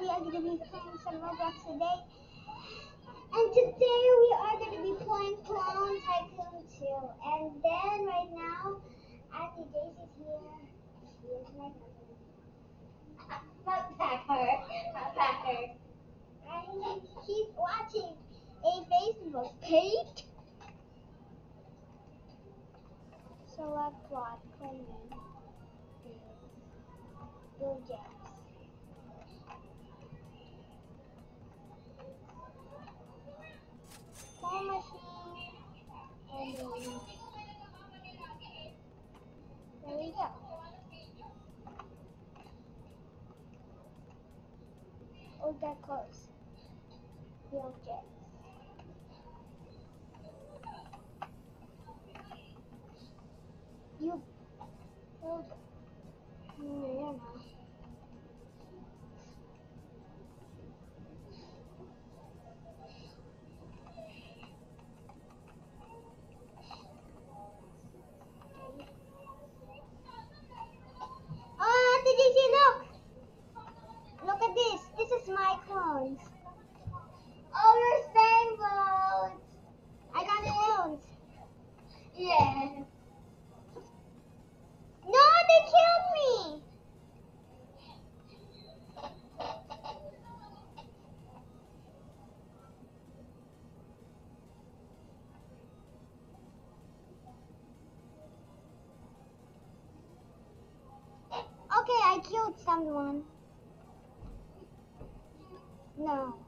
we are going to be playing some Roblox today. And today we are going to be playing Clone Tycoon 2. And then right now, Auntie Daisy's here. She is my cousin. Not Packer. Not Packer. And she's watching a Facebook page. So plot, claiming. Bill James. Claw that close. Bill James. You. Someone. No. No,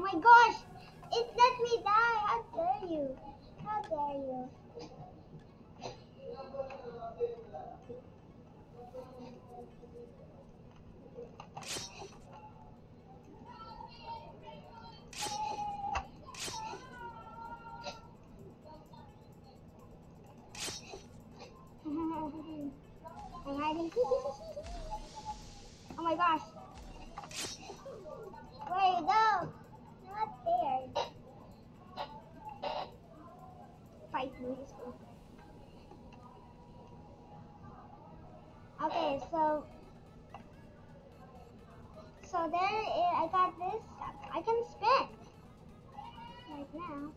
It let me die! How dare you? How dare you? Okay, so so there i- I got this. I can spin right now.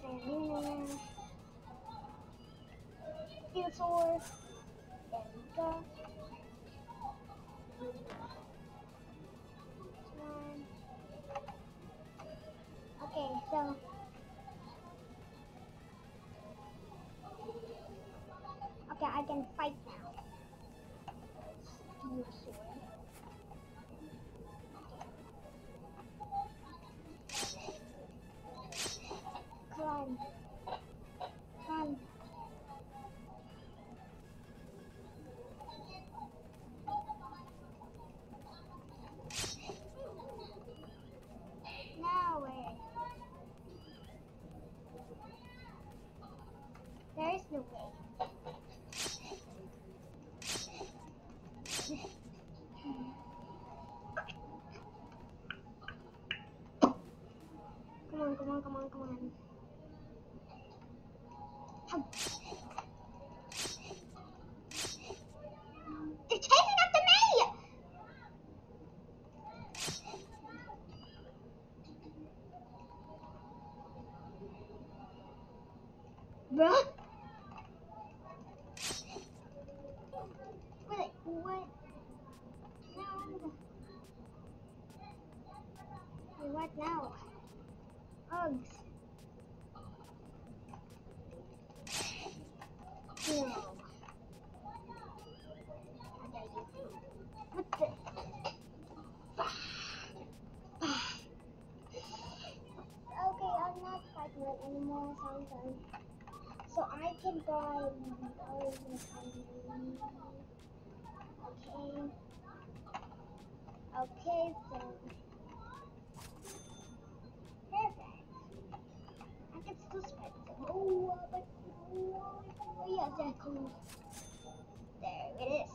Say Luna. Steel sword. There we go. Okay, so fight now. Come on, come on, come on, come on. Hum. What now? What the? okay, I'm not it anymore, sometimes. So I can buy all of the candy. Okay. Okay, so perfect. I can still spread some. Oh, but oh, yeah, that's cool. There it is.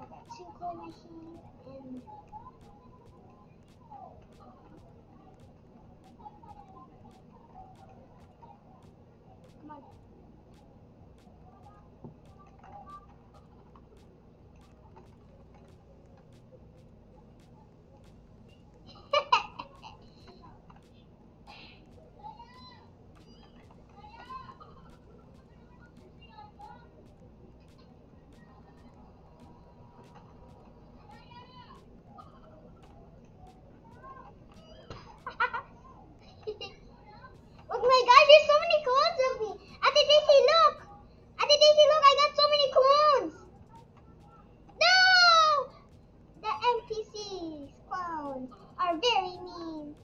I got two coin machines and come on. oh my gosh, there's so many clones of me. Auntie Daisy, look. Auntie Daisy, look, I got so many clones. No! The NPCs clones are very mean.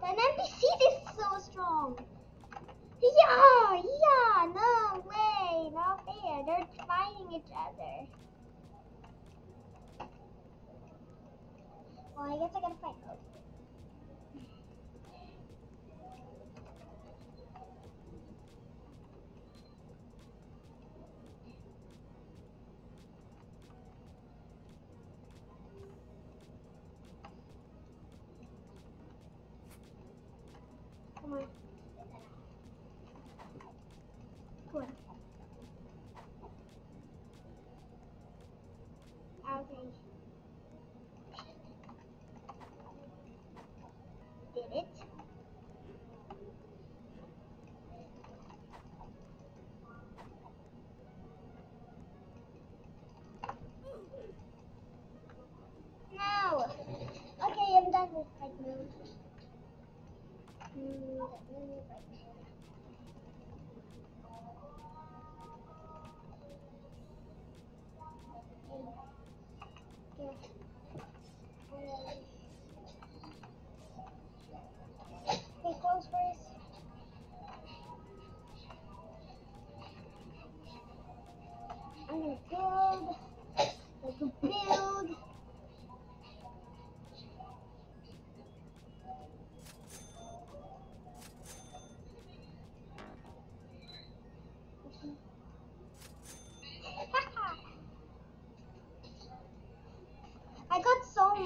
The NPCs is Yeah, yeah, no way, not fair. They're fighting each other. Well, I guess I gotta fight Okay. Did it? No. Okay, I'm done with fight hmm, mode.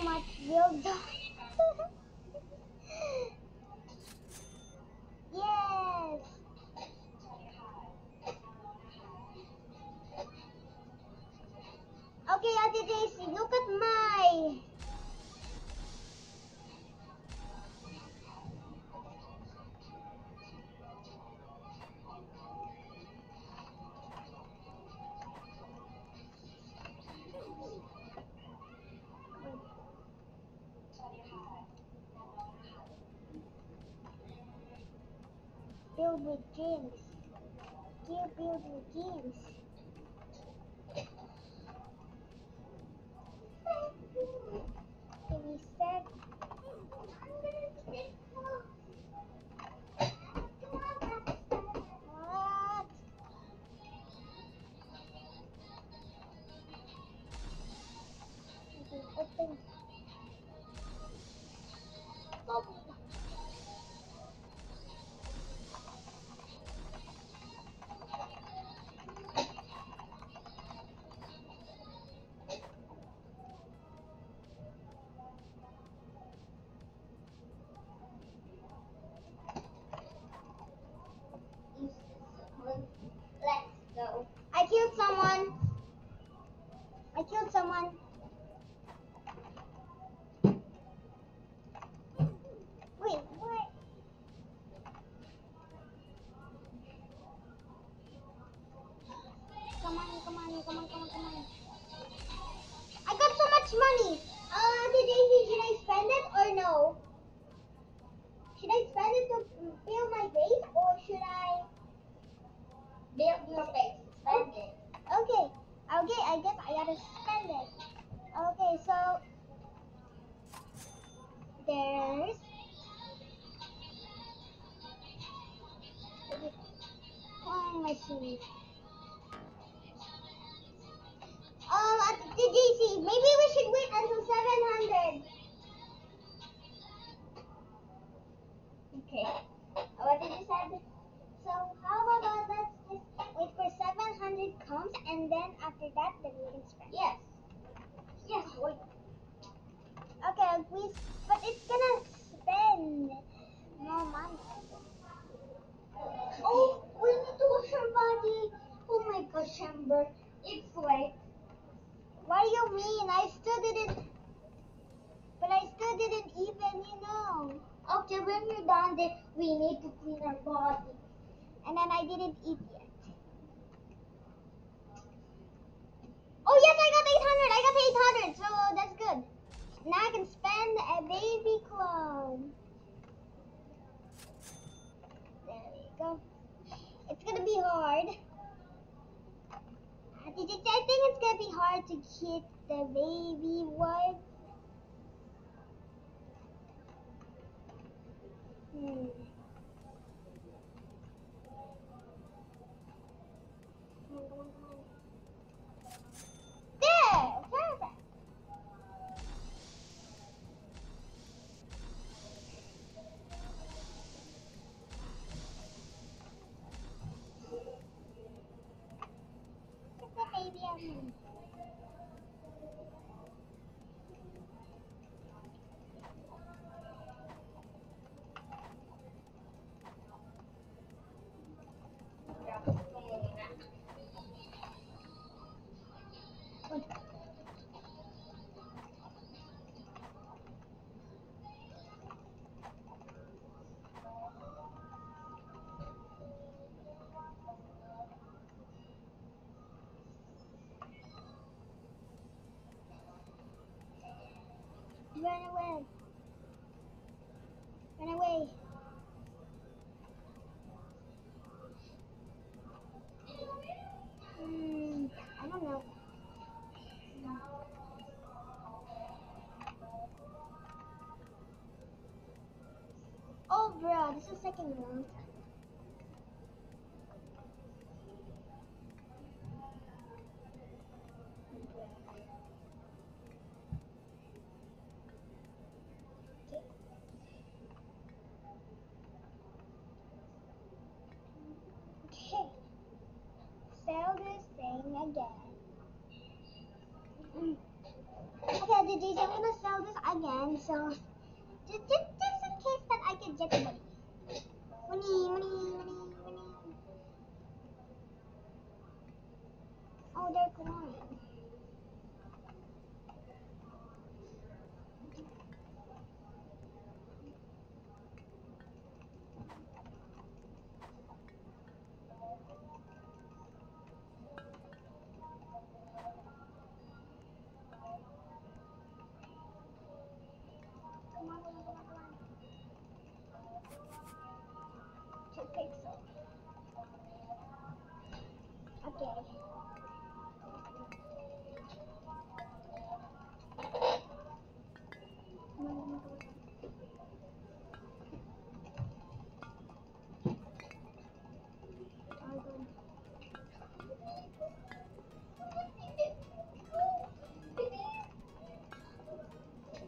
Much build Build with games. Gear build with come come on, come on, come on, come on. I got so much money. Uh, Auntie Daisy, should I spend it or no? Should I spend it to build my base or should I? Build your base. Spend it. Okay, okay, I guess I gotta spend it. Okay, so there's oh my shoes. Um, at the DC, maybe we should wait until 700. Okay. What did you say? So how about let's just wait for 700 comes and then after that then we can spend. Yes. Yes, wait. Okay, we but it's gonna spend more money. Oh, we need to wash our body. Oh my gosh, Ember. It's late. What do you mean? I still didn't. But I still didn't even, you know. Okay, when we're done, then we need to clean our body. And then I didn't eat yet. Oh yes, I got 800. I got 800. So that's good. Now I can spend a baby clone. There we go. It's gonna be hard. You, I think it's gonna be hard to get the baby one. Get Run away. Run away. Hmm, I don't know. Oh, bro, this is taking a long time. Sell this thing again. Okay, the DJ, I'm gonna sell this again, so just, just, just in case that I can get money. Money, money, money, money. Oh, they're gone.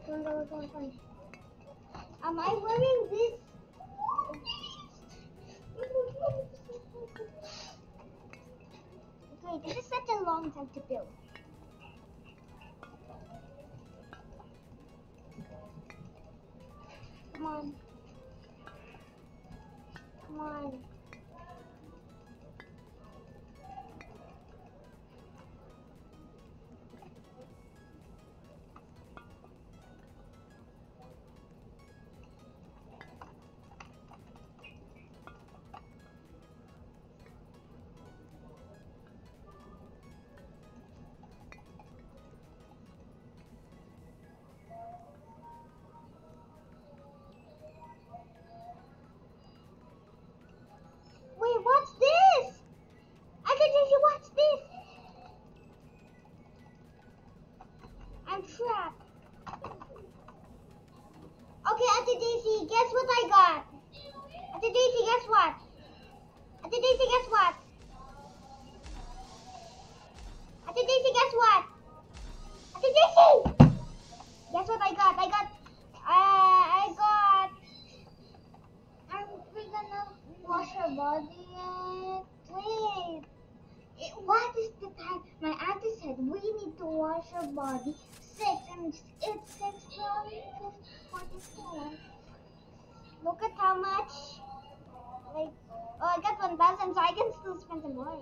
Am I wearing this? Okay, this is such a long time to build. Come on. Come on. Guess what? Auntie Daisy, guess what? Auntie Daisy, guess what? Auntie Daisy! Guess what I got? I got, uh, I got, we gonna wash our body yet? wait. Eh, What is the time? My auntie said we need to wash our body six, and it's six forty-four. Look at how much. Oh, I got 1,000, so I can still spend some more.